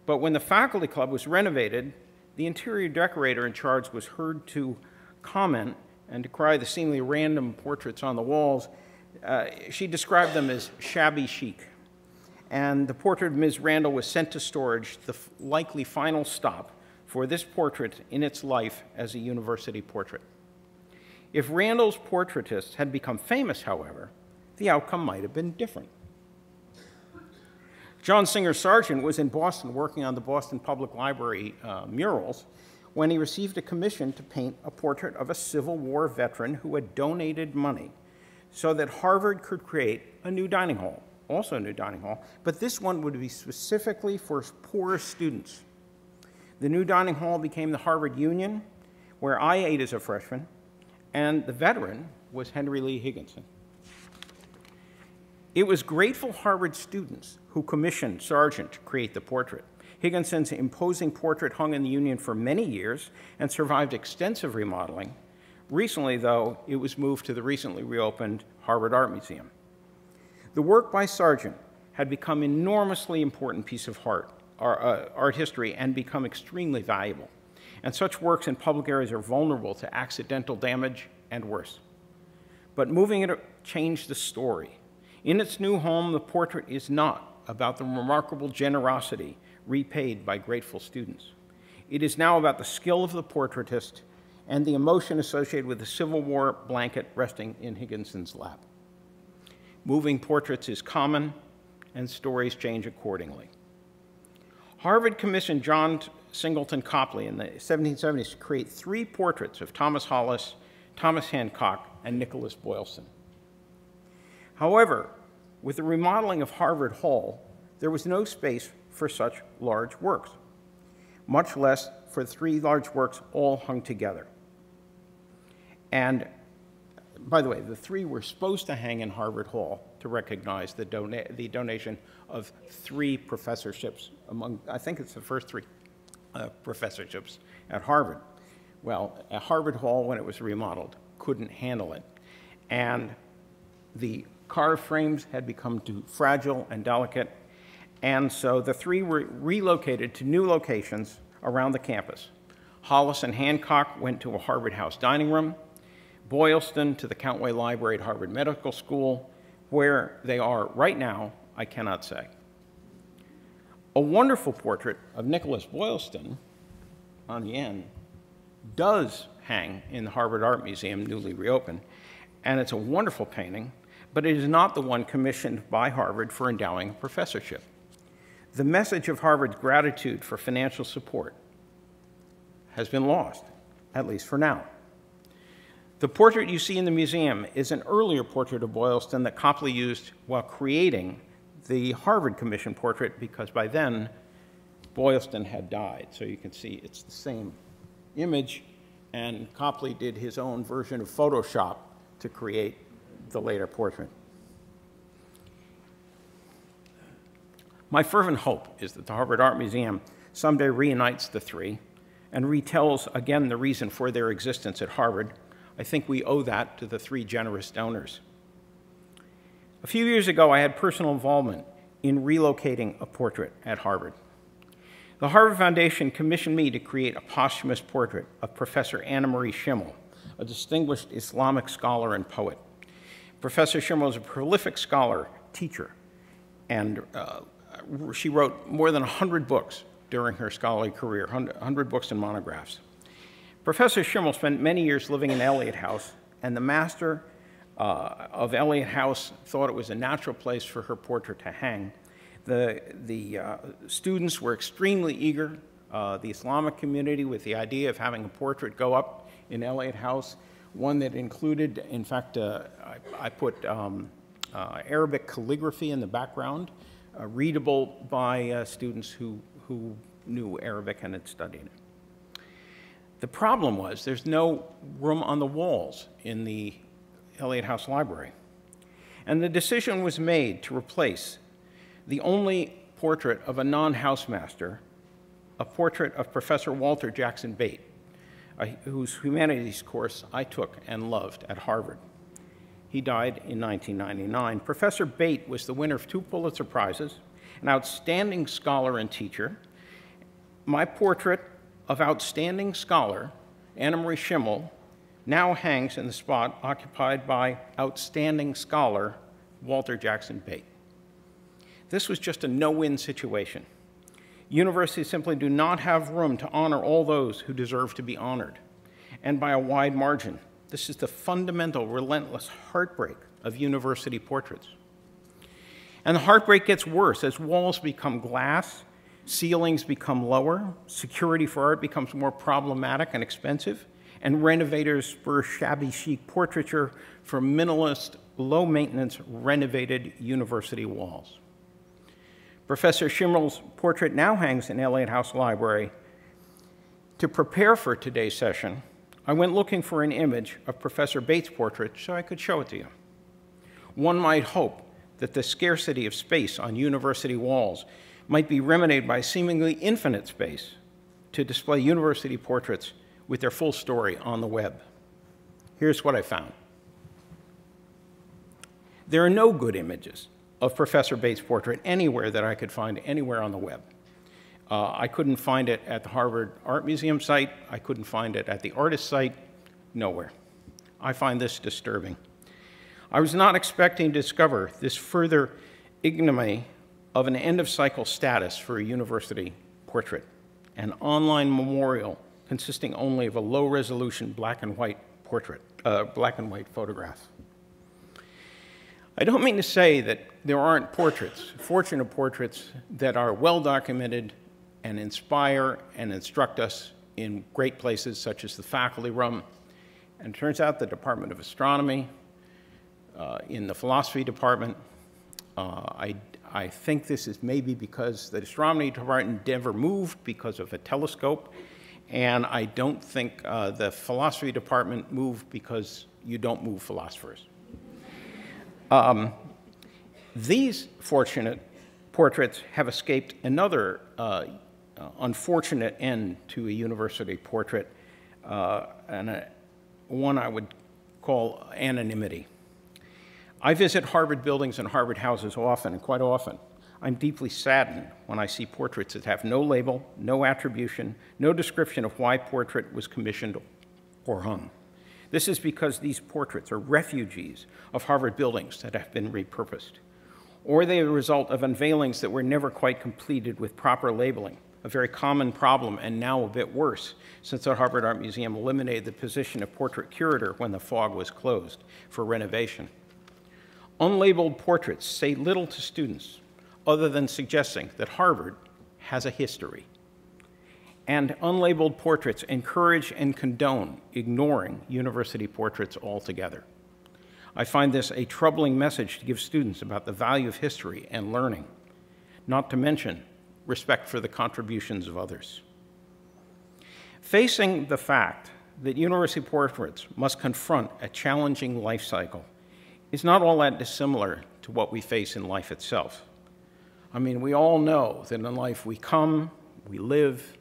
but when the faculty club was renovated, the interior decorator in charge was heard to comment and decry the seemingly random portraits on the walls. Uh, she described them as shabby chic. And the portrait of Ms. Randall was sent to storage, the likely final stop for this portrait in its life as a university portrait. If Randall's portraitist had become famous, however, the outcome might have been different. John Singer Sargent was in Boston working on the Boston Public Library uh, murals when he received a commission to paint a portrait of a Civil War veteran who had donated money so that Harvard could create a new dining hall, also a new dining hall, but this one would be specifically for poor students. The new dining hall became the Harvard Union, where I ate as a freshman, and the veteran was Henry Lee Higginson. It was grateful Harvard students who commissioned Sargent to create the portrait. Higginson's imposing portrait hung in the Union for many years and survived extensive remodeling. Recently, though, it was moved to the recently reopened Harvard Art Museum. The work by Sargent had become an enormously important piece of art, uh, art history and become extremely valuable. And such works in public areas are vulnerable to accidental damage and worse. But moving it changed the story. In its new home, the portrait is not about the remarkable generosity repaid by grateful students. It is now about the skill of the portraitist and the emotion associated with the Civil War blanket resting in Higginson's lap. Moving portraits is common, and stories change accordingly. Harvard commissioned John Singleton Copley in the 1770s to create three portraits of Thomas Hollis, Thomas Hancock, and Nicholas Boylston. However, with the remodeling of Harvard Hall, there was no space for such large works, much less for three large works all hung together. And by the way, the three were supposed to hang in Harvard Hall to recognize the, dona the donation of three professorships among, I think it's the first three uh, professorships at Harvard. Well, at Harvard Hall, when it was remodeled, couldn't handle it. And the car frames had become too fragile and delicate, and so the three were relocated to new locations around the campus. Hollis and Hancock went to a Harvard House dining room, Boylston to the Countway Library at Harvard Medical School. Where they are right now, I cannot say. A wonderful portrait of Nicholas Boylston on the end does hang in the Harvard Art Museum, newly reopened, and it's a wonderful painting but it is not the one commissioned by Harvard for endowing a professorship. The message of Harvard's gratitude for financial support has been lost, at least for now. The portrait you see in the museum is an earlier portrait of Boylston that Copley used while creating the Harvard Commission portrait because by then Boylston had died. So you can see it's the same image, and Copley did his own version of Photoshop to create the later portrait. My fervent hope is that the Harvard Art Museum someday reunites the three and retells again the reason for their existence at Harvard. I think we owe that to the three generous donors. A few years ago, I had personal involvement in relocating a portrait at Harvard. The Harvard Foundation commissioned me to create a posthumous portrait of Professor Annemarie Schimmel, a distinguished Islamic scholar and poet. Professor Schimmel is a prolific scholar, teacher, and uh, she wrote more than 100 books during her scholarly career 100 books and monographs. Professor Schimmel spent many years living in Eliot House, and the master uh, of Eliot House thought it was a natural place for her portrait to hang. The, the uh, students were extremely eager, uh, the Islamic community, with the idea of having a portrait go up in Eliot House, one that included, in fact, uh, I, I, put um, uh, Arabic calligraphy in the background, uh, readable by students who, who knew Arabic and had studied it. The problem was there's no room on the walls in the Eliot House Library. And the decision was made to replace the only portrait of a non-housemaster, a portrait of Professor Walter Jackson Bate, whose humanities course I took and loved at Harvard. He died in 1999. Professor Bate was the winner of two Pulitzer Prizes, an outstanding scholar and teacher. My portrait of outstanding scholar, Annemarie Schimmel, now hangs in the spot occupied by outstanding scholar Walter Jackson Bate. This was just a no-win situation. Universities simply do not have room to honor all those who deserve to be honored, and by a wide margin. This is the fundamental, relentless heartbreak of university portraits. And the heartbreak gets worse as walls become glass, ceilings become lower, security for art becomes more problematic and expensive, and renovators spur shabby chic portraiture for minimalist, low maintenance, renovated university walls. Professor Schimmel's portrait now hangs in Eliot House Library. To prepare for today's session, I went looking for an image of Professor Bates' portrait so I could show it to you. One might hope that the scarcity of space on university walls might be remedied by seemingly infinite space to display university portraits with their full story on the web. Here's what I found. There are no good images of Professor Bates' portrait anywhere that I could find anywhere on the web. Uh, I couldn't find it at the Harvard Art Museum site. I couldn't find it at the artist site. Nowhere. I find this disturbing. I was not expecting to discover this further ignominy of an end of cycle status for a university portrait, an online memorial consisting only of a low resolution black and white portrait, uh, black and white photograph. I don't mean to say that there aren't portraits, fortunate portraits that are well documented and inspire and instruct us in great places such as the faculty room. And it turns out the Department of Astronomy, uh, in the philosophy department, uh, I, I think this is maybe because the astronomy department never moved because of a telescope and I don't think uh, the philosophy department moved because you don't move philosophers. Um, these fortunate portraits have escaped another uh, unfortunate end to a university portrait, uh, and a, one I would call anonymity. I visit Harvard buildings and Harvard houses often, and quite often. I'm deeply saddened when I see portraits that have no label, no attribution, no description of why portrait was commissioned or hung. This is because these portraits are refugees of Harvard buildings that have been repurposed, or they are the result of unveilings that were never quite completed with proper labeling, a very common problem and now a bit worse since the Harvard Art Museum eliminated the position of portrait curator when the Fogg was closed for renovation. Unlabeled portraits say little to students other than suggesting that Harvard has a history. And unlabeled portraits encourage and condone ignoring university portraits altogether. I find this a troubling message to give students about the value of history and learning, not to mention respect for the contributions of others. Facing the fact that university portraits must confront a challenging life cycle is not all that dissimilar to what we face in life itself. I mean, we all know that in life we come, we live,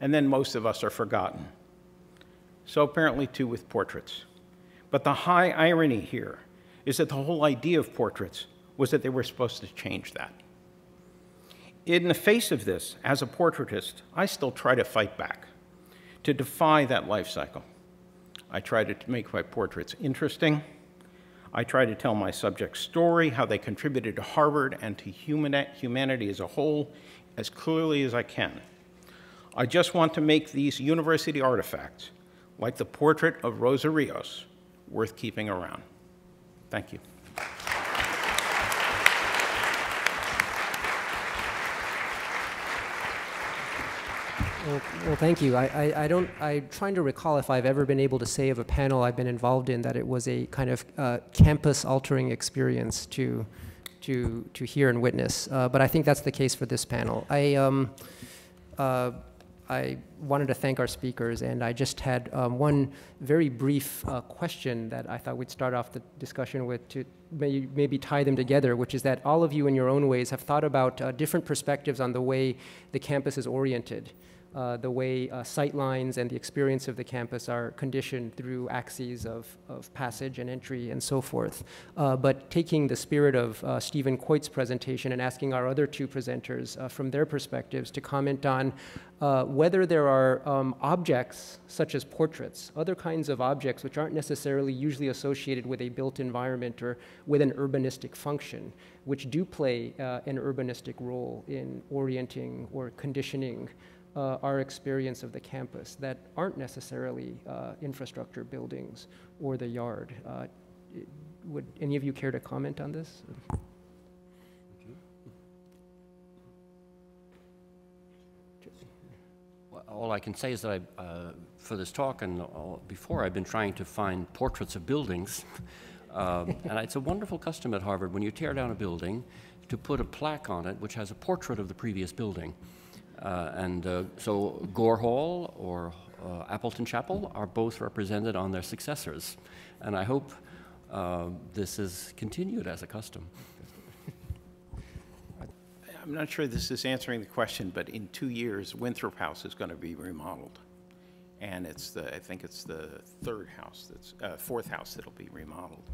and then most of us are forgotten. So apparently, too, with portraits. But the high irony here is that the whole idea of portraits was that they were supposed to change that. In the face of this, as a portraitist, I still try to fight back, to defy that life cycle. I try to make my portraits interesting. I try to tell my subject's story, how they contributed to Harvard and to humanity as a whole, as clearly as I can. I just want to make these university artifacts, like the portrait of Rosa Rios, worth keeping around. Thank you. Well, well, thank you. I, I, I don't, I'm trying to recall if I've ever been able to say of a panel I've been involved in that it was a kind of uh, campus altering experience to, to, to hear and witness. Uh, but I think that's the case for this panel. I, um, uh, I wanted to thank our speakers, and I just had um, one very brief uh, question that I thought we'd start off the discussion with to may, maybe tie them together, which is that all of you, in your own ways, have thought about uh, different perspectives on the way the campus is oriented uh, the way uh, sight lines and the experience of the campus are conditioned through axes of, of passage and entry and so forth. Uh, but taking the spirit of uh, Stephen Coit's presentation and asking our other two presenters uh, from their perspectives to comment on uh, whether there are um, objects such as portraits, other kinds of objects which aren't necessarily usually associated with a built environment or with an urbanistic function, which do play an urbanistic role in orienting or conditioning uh, our experience of the campus that aren't necessarily uh, infrastructure buildings or the yard. Uh, would any of you care to comment on this? All I can say is that I, uh, for this talk and all, before, I've been trying to find portraits of buildings. <laughs> um, and it's a wonderful custom at Harvard when you tear down a building to put a plaque on it which has a portrait of the previous building. Uh, and uh, so Gore Hall or uh, Appleton Chapel are both represented on their successors. And I hope this is continued as a custom. I'm not sure this is answering the question, but in two years, Winthrop House is going to be remodeled. And it's the, I think it's the third house that's, uh, fourth house that'll be remodeled.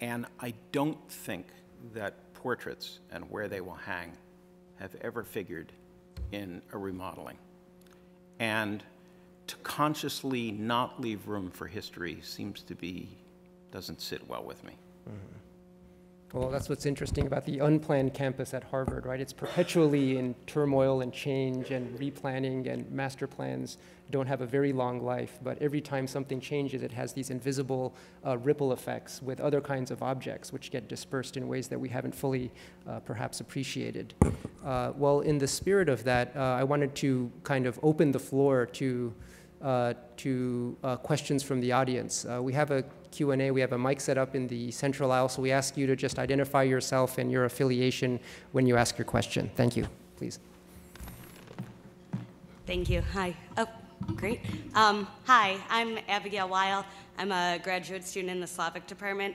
And I don't think that portraits and where they will hang have ever figured in a remodeling. And to consciously not leave room for history seems to be, doesn't sit well with me. Mm -hmm. Well, that's what's interesting about the unplanned campus at Harvard, right? It's perpetually in turmoil and change and replanning, and master plans don't have a very long life. But every time something changes, it has these invisible uh, ripple effects with other kinds of objects, which get dispersed in ways that we haven't fully uh, perhaps appreciated. Uh, well, in the spirit of that, uh, I wanted to kind of open the floor to. Uh, to uh, questions from the audience. we have a Q&A. We have a mic set up in the central aisle, so we ask you to just identify yourself and your affiliation when you ask your question. Thank you. Please. Thank you. Hi. Oh, great. Um, hi, I'm Abigail Weil. I'm a graduate student in the Slavic department.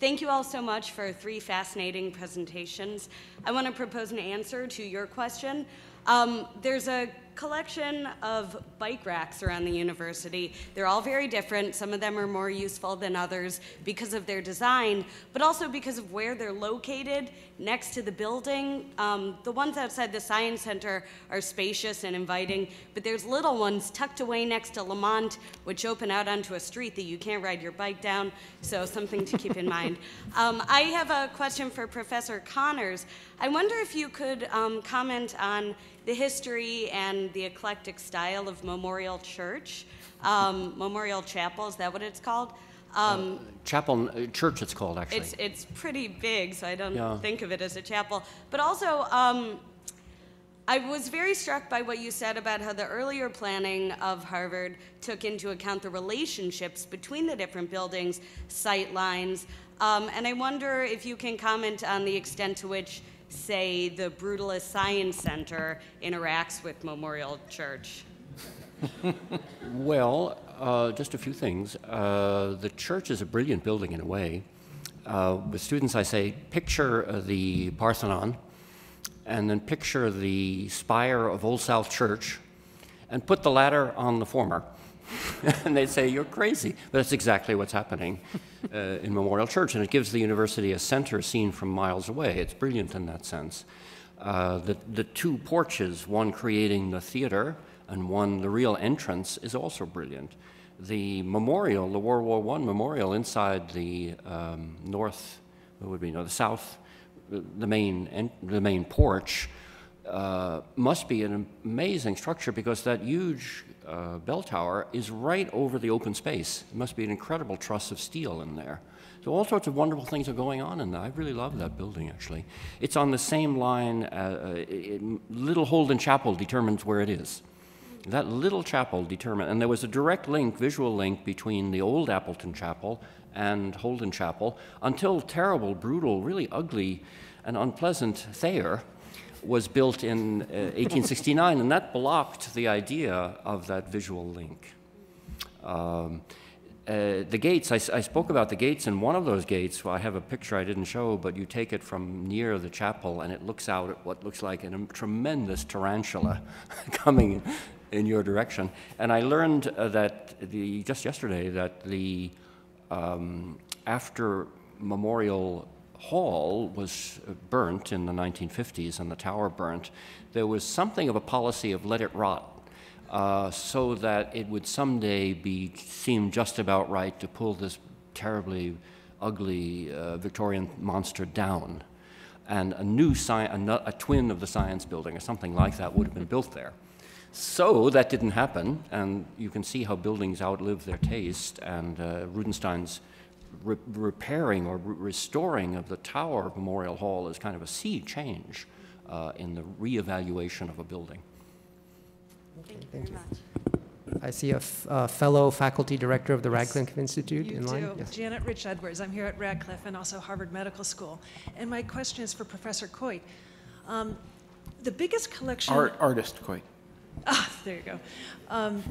Thank you all so much for three fascinating presentations. I want to propose an answer to your question. Um, there's a collection of bike racks around the university. They're all very different. Some of them are more useful than others because of their design, but also because of where they're located next to the building. Um, the ones outside the Science Center are spacious and inviting, but there's little ones tucked away next to Lamont, which open out onto a street that you can't ride your bike down, so something to keep in <laughs> mind. Um, I have a question for Professor Connors. I wonder if you could um, comment on the history and the eclectic style of Memorial Church. Um, Memorial Chapel, is that what it's called? Um, uh, chapel, uh, church it's called actually. It's, it's pretty big, so I don't yeah. think of it as a chapel. But also, um, I was very struck by what you said about how the earlier planning of Harvard took into account the relationships between the different buildings, sight lines, um, and I wonder if you can comment on the extent to which say, the Brutalist Science Center interacts with Memorial Church? <laughs> well, uh, just a few things. Uh, the church is a brilliant building in a way. Uh, with students, I say, picture uh, the Parthenon, and then picture the spire of Old South Church, and put the latter on the former. <laughs> and they'd say, You're crazy. But that's exactly what's happening <laughs> uh, in Memorial Church. And it gives the university a center seen from miles away. It's brilliant in that sense. Uh, the, the two porches, one creating the theater and one the real entrance, is also brilliant. The memorial, the World War I memorial inside the um, north, what would be, no, the south, the main, the main porch, uh, must be an amazing structure because that huge uh, bell tower is right over the open space. It must be an incredible truss of steel in there. So all sorts of wonderful things are going on in there. I really love that building, actually. It's on the same line. Uh, it, it, Little Holden Chapel determines where it is. That little chapel determined, and there was a direct link, visual link, between the old Appleton Chapel and Holden Chapel until terrible, brutal, really ugly, and unpleasant Thayer was built in uh, 1869, and that blocked the idea of that visual link. Um, uh, the gates, I, I, spoke about the gates, and one of those gates, well, I have a picture I didn't show, but you take it from near the chapel, and it looks out at what looks like a tremendous tarantula <laughs> coming in your direction. And I learned uh, that the, just yesterday that the um, after Memorial Hall was burnt in the 1950s and the tower burnt, there was something of a policy of let it rot. Uh, so that it would someday be seem just about right to pull this terribly ugly uh, Victorian monster down, and a new a, a twin of the science building or something like that would have been built there. So that didn't happen, and you can see how buildings outlive their taste, and uh, Rudenstine's re repairing or re restoring of the tower of Memorial Hall is kind of a sea change uh, in the reevaluation of a building. Thank you very much. I see a fellow faculty director of the Radcliffe Institute you in line. Do. Yes. Janet Rich Edwards. I'm here at Radcliffe and also Harvard Medical School. And my question is for Professor Coit. Um, the biggest collection. Art, artist Coit. Ah, there you go. Um,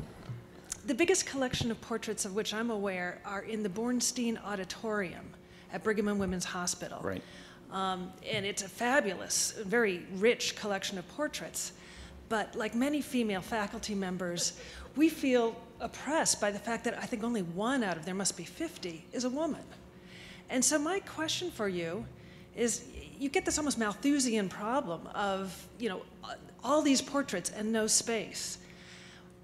the biggest collection of portraits of which I'm aware are in the Bornstein Auditorium at Brigham and Women's Hospital. Right. Um, and it's a fabulous, very rich collection of portraits. But like many female faculty members, we feel oppressed by the fact that I think only one out of there must be 50 is a woman. And so my question for you is you get this almost Malthusian problem of, you know, all these portraits and no space.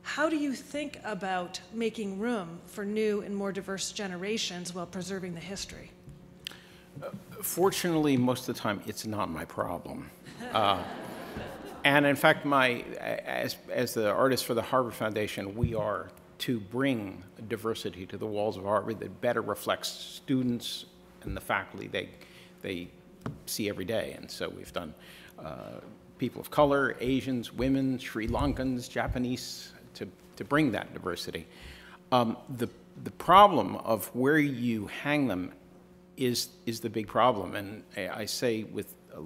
How do you think about making room for new and more diverse generations while preserving the history? Uh, fortunately, most of the time, it's not my problem. Uh, and in fact, my, as, as the artist for the Harvard Foundation, we are to bring diversity to the walls of Harvard that better reflects students and the faculty they, they see every day. And so we've done uh, people of color, Asians, women, Sri Lankans, Japanese, to, to bring that diversity. Um, the, the problem of where you hang them is, is the big problem. And I say with a,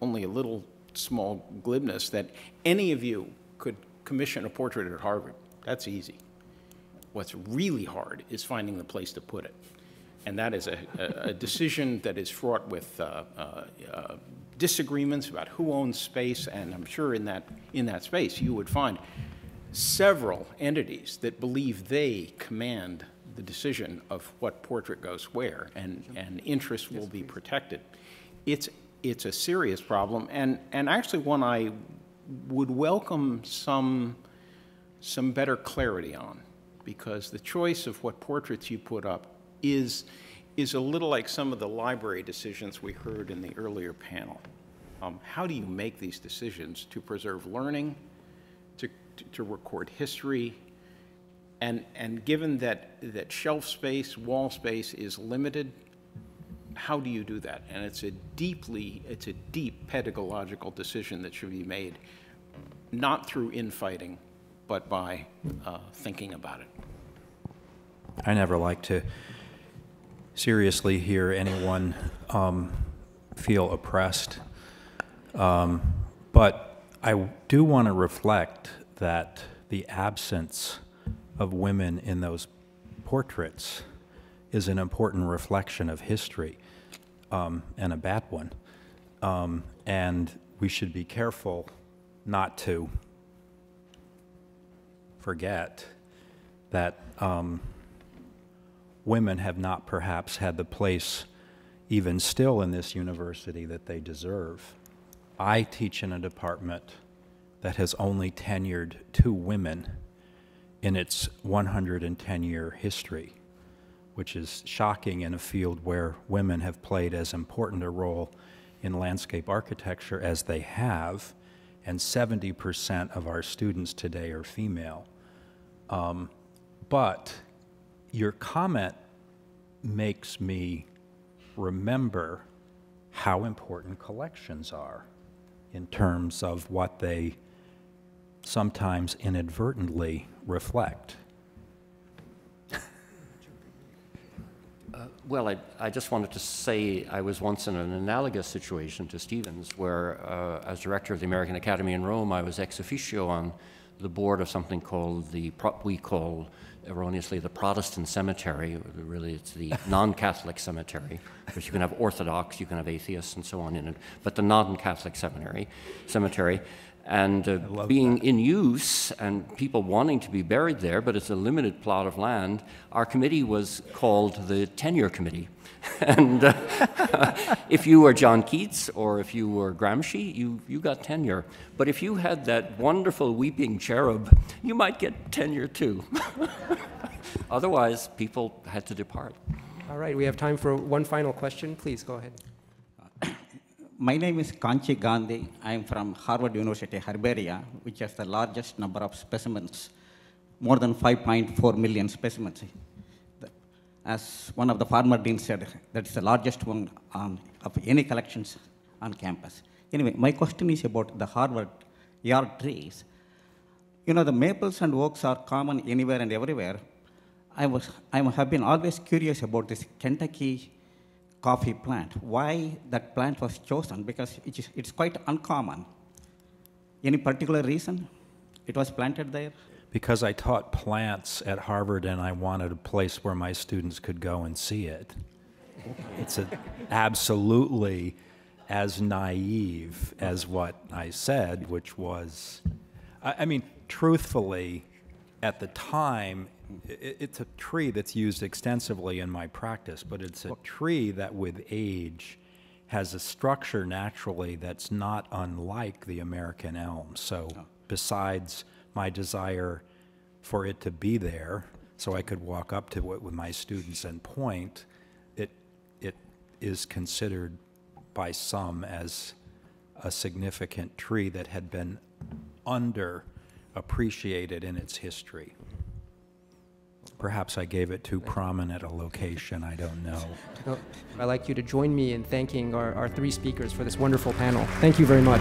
only a little small glibness that any of you could commission a portrait at Harvard. That's easy. What's really hard is finding the place to put it. And that is a, a, a decision that is fraught with uh, uh, uh, disagreements about who owns space, and I'm sure in that, in that space you would find several entities that believe they command the decision of what portrait goes where, and, and interests will be protected. It's, it's a serious problem, and, and actually one I would welcome some, some better clarity on, because the choice of what portraits you put up is, is a little like some of the library decisions we heard in the earlier panel. Um, how do you make these decisions to preserve learning, to, record history, and, and given that, that shelf space, wall space is limited, how do you do that? And it's a deeply, it's a deep pedagogical decision that should be made, not through infighting, but by uh, thinking about it. I never like to seriously hear anyone um, feel oppressed. Um, but I do want to reflect that the absence of women in those portraits is an important reflection of history um, and a bad one. Um, and we should be careful not to forget that um, women have not perhaps had the place, even still in this university, that they deserve. I teach in a department that has only tenured two women in its 110 year history, which is shocking in a field where women have played as important a role in landscape architecture as they have, and 70% of our students today are female. Um, But your comment makes me remember how important collections are in terms of what they sometimes inadvertently reflect. Well, I, I just wanted to say I was once in an analogous situation to Stephen's, where uh, as director of the American Academy in Rome, I was ex officio on the board of something called the, we call erroneously the Protestant cemetery. Really, it's the <laughs> non Catholic cemetery, because you can have Orthodox, you can have atheists, and so on in it, but the non Catholic cemetery. Cemetery. And uh, being in use and people wanting to be buried there, but it's a limited plot of land, our committee was called the Tenure Committee. <laughs> and uh, <laughs> if you were John Keats or if you were Gramsci, you, you got tenure. But if you had that wonderful weeping cherub, you might get tenure too. <laughs> Otherwise, people had to depart. All right, we have time for one final question. Please go ahead. My name is Kanchi Gandhi. I am from Harvard University Herbaria, which has the largest number of specimens, more than 5.4 million specimens. As one of the former deans said, that is the largest one on, of any collections on campus. Anyway, my question is about the Harvard yard trees. You know, the maples and oaks are common anywhere and everywhere. I, was, I have been always curious about this Kentucky coffee plant. Why that plant was chosen? Because it is, it's quite uncommon. Any particular reason it was planted there? Because I taught plants at Harvard and I wanted a place where my students could go and see it. It's a, absolutely as naive as what I said, which was, I, I mean, truthfully, at the time, i it's a tree that's used extensively in my practice, but it's a tree that with age has a structure naturally that's not unlike the American elm. So oh. besides my desire for it to be there, so I could walk up to it with my students and point, it, it is considered by some as a significant tree that had been underappreciated in its history. Perhaps I gave it too prominent a location, I don't know. <laughs> No, I'd like you to join me in thanking our, our three speakers for this wonderful panel. Thank you very much.